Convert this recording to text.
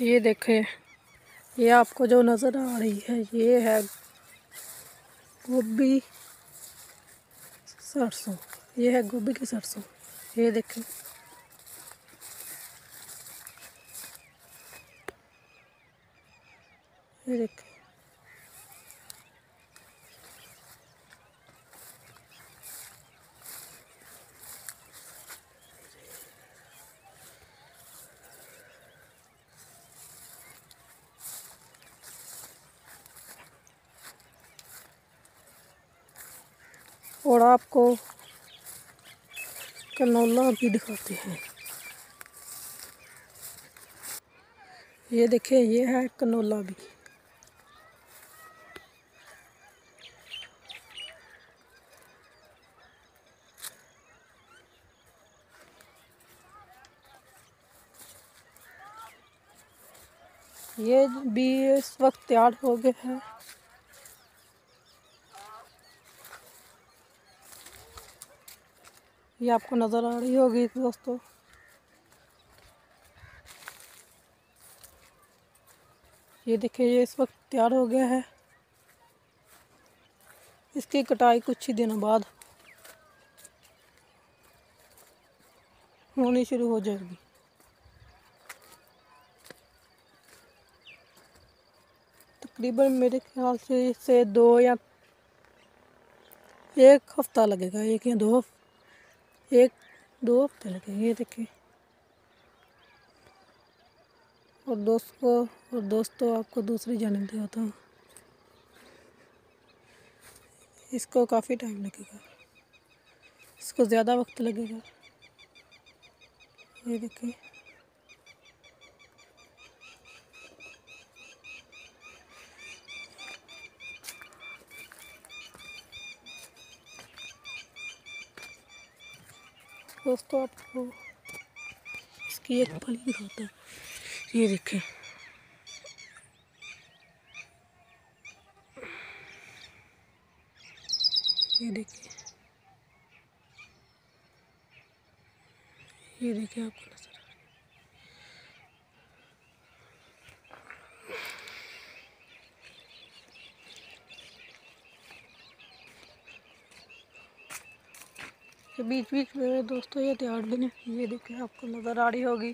ये देखें, ये आपको जो नज़र आ रही है, ये है गोभी सरसों, ये है गोभी की सरसों, ये देखें। ये देखें। और आपको कनौला भी दिखाते हैं। ये देखिए ये है कनौला भी। ये भी इस वक्त तैयार हो गए हैं। ये आपको नज़र आ रही होगी दोस्तों। ये देखिए, ये इस वक्त तैयार हो गया है। इसकी कटाई कुछ ही दिनों बाद होनी शुरू हो जाएगी। तकरीबन मेरे ख्याल से इससे दो या एक हफ़्ता लगेगा, एक या दो एक, दो हफ़्ते ये देखिए। और दोस्त को, और दोस्तों आपको दूसरी जानब होता हूँ इसको काफ़ी टाइम लगेगा। इसको ज़्यादा वक्त लगेगा। ये देखिए। दोस्तों, आपको इसकी एक फली दिखाता है। ये देखें। ये देखिए ये देखिए आपको नज़र बीच बीच में दोस्तों ये तैयार दिन ये देखिए आपको नज़र आ रही होगी।